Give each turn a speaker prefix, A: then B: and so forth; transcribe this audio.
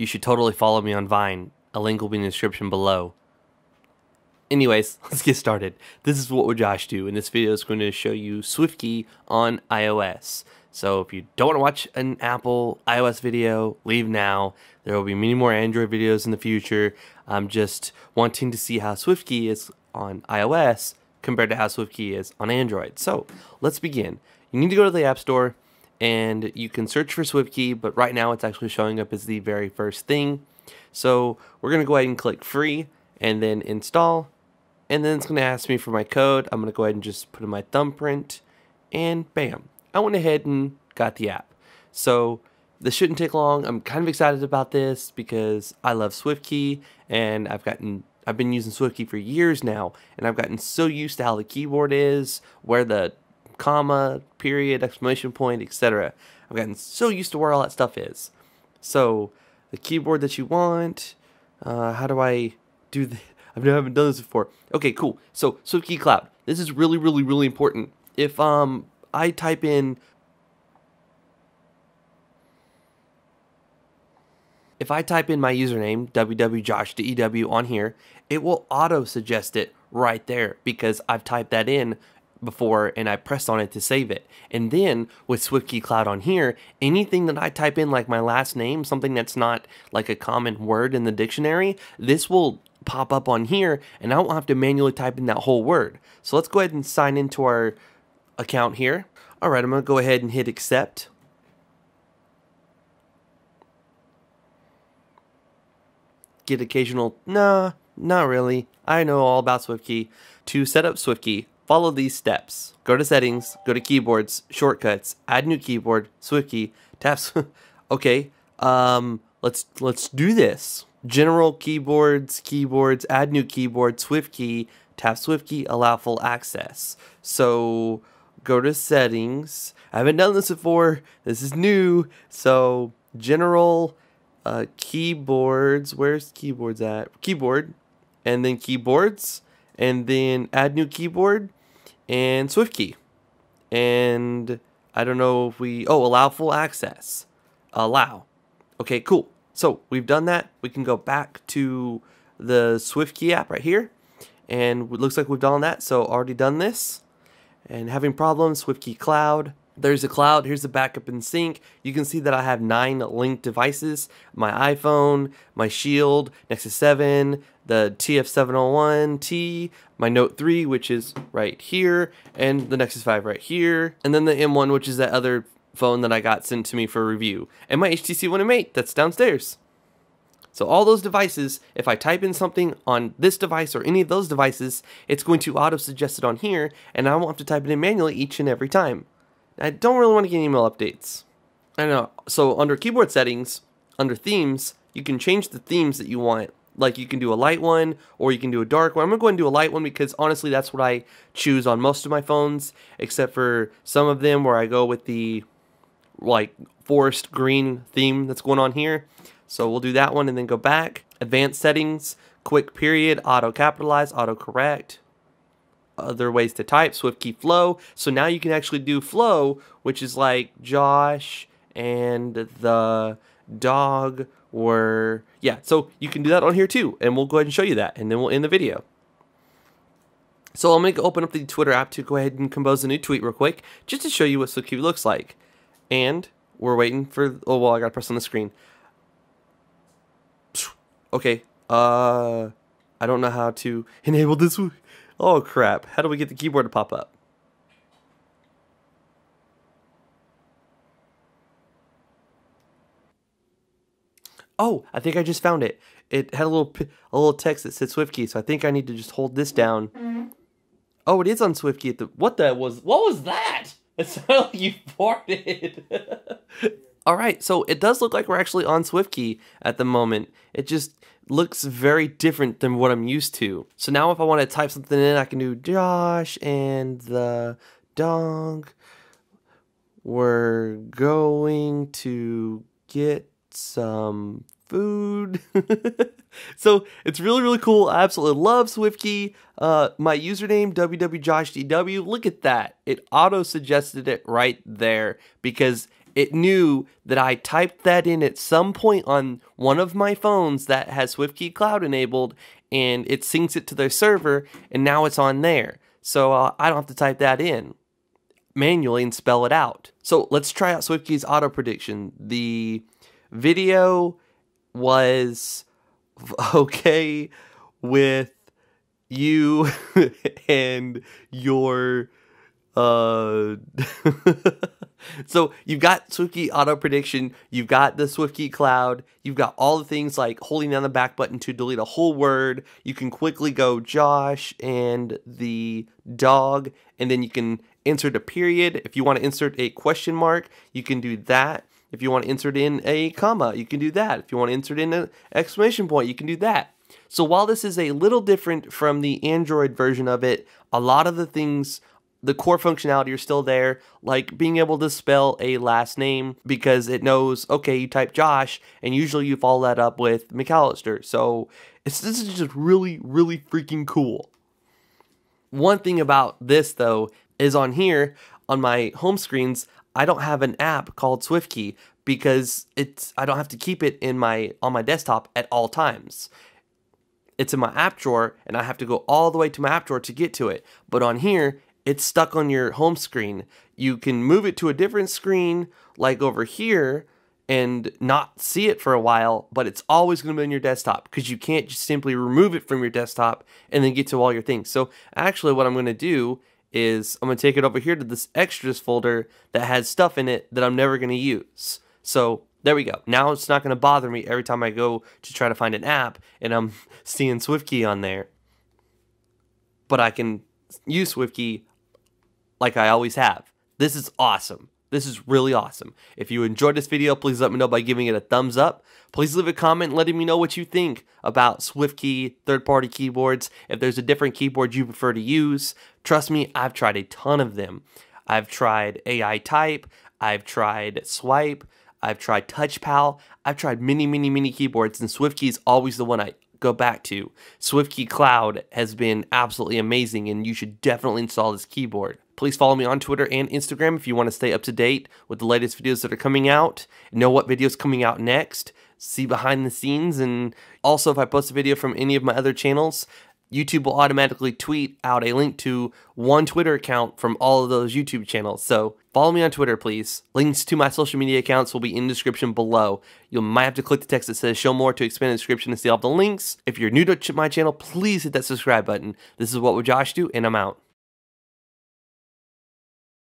A: you should totally follow me on Vine. A link will be in the description below. Anyways, let's get started. This is what would Josh do, and this video is going to show you SwiftKey on iOS. So if you don't want to watch an Apple iOS video, leave now. There will be many more Android videos in the future. I'm just wanting to see how SwiftKey is on iOS compared to how SwiftKey is on Android. So let's begin. You need to go to the App Store and you can search for SwiftKey, but right now it's actually showing up as the very first thing. So we're going to go ahead and click free and then install. And then it's going to ask me for my code. I'm going to go ahead and just put in my thumbprint and bam, I went ahead and got the app. So this shouldn't take long. I'm kind of excited about this because I love SwiftKey and I've gotten I've been using SwiftKey for years now and I've gotten so used to how the keyboard is, where the comma, period, exclamation point, etc. I've gotten so used to where all that stuff is. So the keyboard that you want, uh, how do I do the I've never done this before. Okay, cool. So SwiftKey Cloud. This is really, really, really important. If um I type in if I type in my username www.joshdew on here, it will auto suggest it right there because I've typed that in before and I pressed on it to save it. And then with SwiftKey Cloud on here, anything that I type in like my last name, something that's not like a common word in the dictionary, this will pop up on here and I won't have to manually type in that whole word. So let's go ahead and sign into our account here. All right, I'm to go ahead and hit accept. Get occasional, nah, not really. I know all about SwiftKey. To set up SwiftKey, follow these steps. Go to settings, go to keyboards, shortcuts, add new keyboard, SwiftKey, taps. okay, um, let's let's do this. General keyboards, keyboards, add new keyboard, SwiftKey, tap SwiftKey, allow full access. So go to settings. I haven't done this before. This is new. So general uh, keyboards. Where's keyboards at? Keyboard, and then keyboards, and then add new keyboard, and SwiftKey, and I don't know if we. Oh, allow full access. Allow. Okay, cool. So we've done that. We can go back to the SwiftKey app right here, and it looks like we've done that. So already done this and having problems with Key Cloud. There's a cloud, here's the backup and sync. You can see that I have nine linked devices. My iPhone, my Shield, Nexus 7, the TF701T, my Note 3, which is right here, and the Nexus 5 right here, and then the M1, which is that other phone that I got sent to me for review, and my HTC One M8 that's downstairs. So all those devices, if I type in something on this device or any of those devices, it's going to auto-suggest it on here, and I won't have to type it in manually each and every time. I don't really want to get email updates. I know. So under keyboard settings, under themes, you can change the themes that you want. Like you can do a light one or you can do a dark one. I'm going to go and do a light one because honestly that's what I choose on most of my phones, except for some of them where I go with the like forest green theme that's going on here. So we'll do that one and then go back. Advanced settings, quick period, auto capitalize, auto correct. Other ways to type, SwiftKey flow. So now you can actually do flow, which is like Josh and the dog were, yeah, so you can do that on here too. And we'll go ahead and show you that and then we'll end the video. So I'm going to open up the Twitter app to go ahead and compose a new tweet real quick, just to show you what SwiftKey looks like. And we're waiting for, oh, well, I got to press on the screen. Okay. Uh, I don't know how to enable this. Oh crap! How do we get the keyboard to pop up? Oh, I think I just found it. It had a little a little text that said SwiftKey, so I think I need to just hold this down. Mm-hmm. Oh, it is on SwiftKey. What that was? What was that? It sounded like you farted. All right, so it does look like we're actually on SwiftKey at the moment. It just looks very different than what I'm used to. So now if I want to type something in, I can do Josh and the dog. We're going to get some food. so it's really, really cool. I absolutely love SwiftKey. Uh, my username, www.joshdw. Look at that. It auto suggested it right there because it knew that I typed that in at some point on one of my phones that has SwiftKey Cloud enabled, and it syncs it to their server, and now it's on there. So uh, I don't have to type that in manually and spell it out. So let's try out SwiftKey's auto prediction. The video was okay with you and your uh so you've got SwiftKey auto prediction, you've got the SwiftKey cloud, you've got all the things like holding down the back button to delete a whole word. You can quickly go Josh and the dog, and then you can insert a period. If you want to insert a question mark, you can do that. If you want to insert in a comma, you can do that. If you want to insert in an exclamation point, you can do that. So while this is a little different from the Android version of it, a lot of the things the core functionality are still there, like being able to spell a last name because it knows, okay, you type Josh, and usually you follow that up with McAllister. So this is just really, really freaking cool. One thing about this though is on here on my home screens, I don't have an app called SwiftKey because it's I don't have to keep it in my on my desktop at all times. It's in my app drawer and I have to go all the way to my app drawer to get to it. But on here, it's stuck on your home screen. You can move it to a different screen, like over here, and not see it for a while, but it's always going to be on your desktop because you can't just simply remove it from your desktop and then get to all your things. So, actually, what I'm going to do is I'm going to take it over here to this extras folder that has stuff in it that I'm never going to use. So, there we go. Now it's not going to bother me every time I go to try to find an app and I'm seeing SwiftKey on there. But I can use SwiftKey like I always have. This is awesome. This is really awesome. If you enjoyed this video, please let me know by giving it a thumbs up. Please leave a comment letting me know what you think about SwiftKey third-party keyboards. If there's a different keyboard you prefer to use, trust me, I've tried a ton of them. I've tried AI Type, I've tried Swype, I've tried TouchPal, I've tried many, many, many keyboards, and SwiftKey is always the one I go back to. SwiftKey Cloud has been absolutely amazing, and you should definitely install this keyboard. Please follow me on Twitter and Instagram if you want to stay up to date with the latest videos that are coming out, know what videos coming out next, see behind the scenes, and also if I post a video from any of my other channels, YouTube will automatically tweet out a link to one Twitter account from all of those YouTube channels. So follow me on Twitter, please. Links to my social media accounts will be in the description below. You might have to click the text that says show more to expand the description to see all the links. If you're new to my channel, please hit that subscribe button. This is What Would Josh Do, and I'm out.